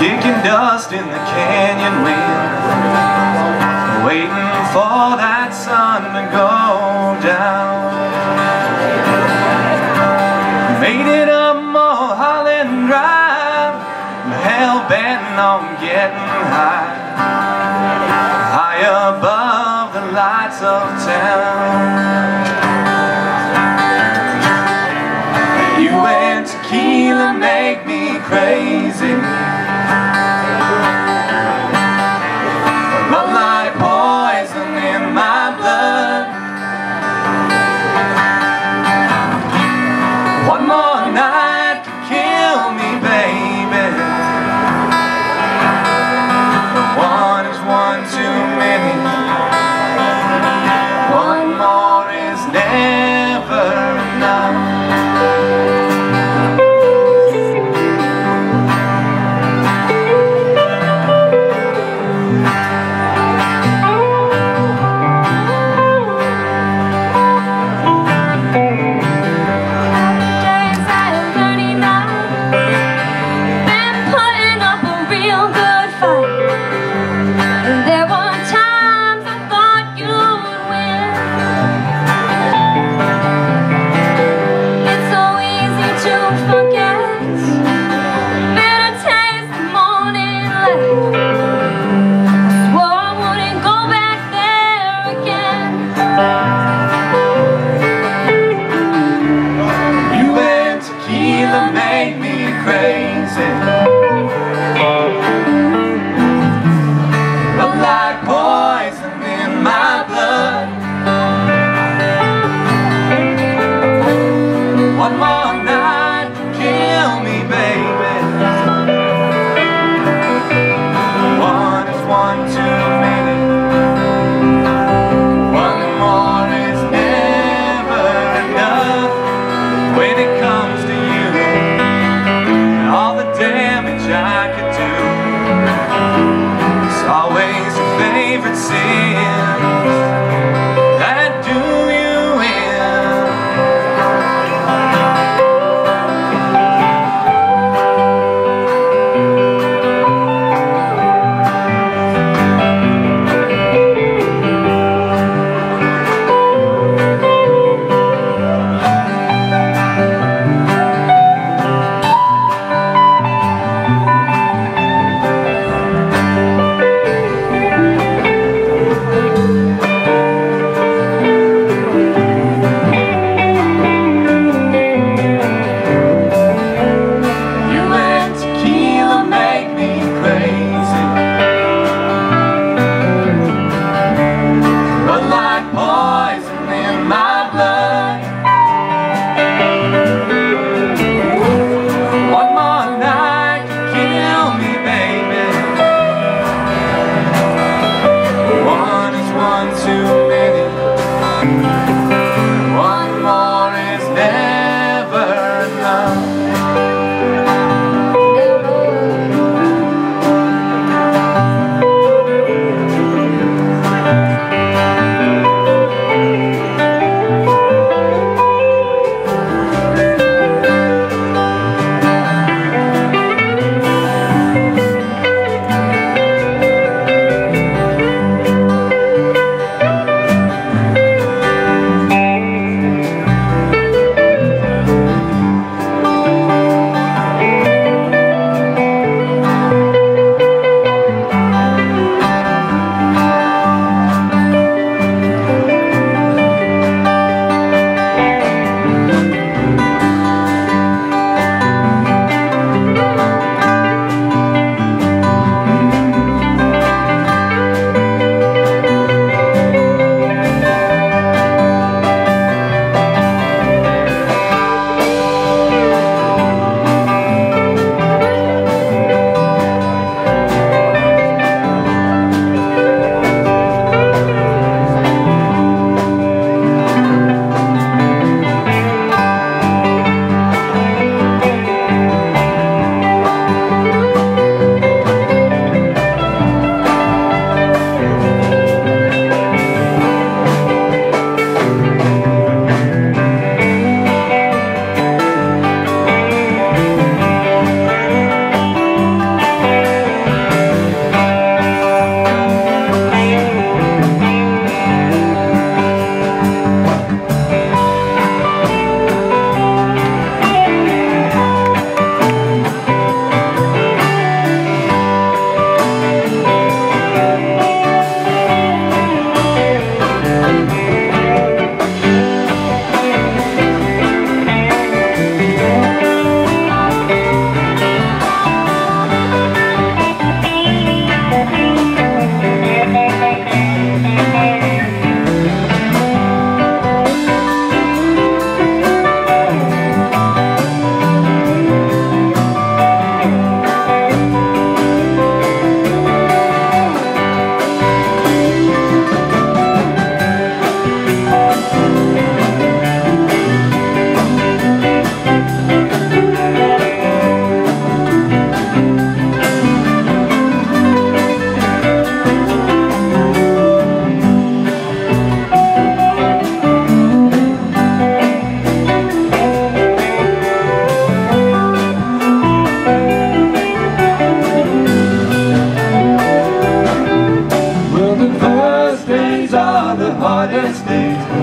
Kicking dust in the canyon wind. Waiting for that sun to go down. Made it up Mulholland Drive. Hell-bent on getting high. High above the lights of town. You and tequila make me crazy say haven't.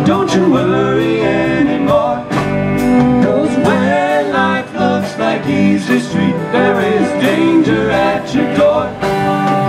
Don't you worry anymore. Cause when life looks like easy street There is danger at your door.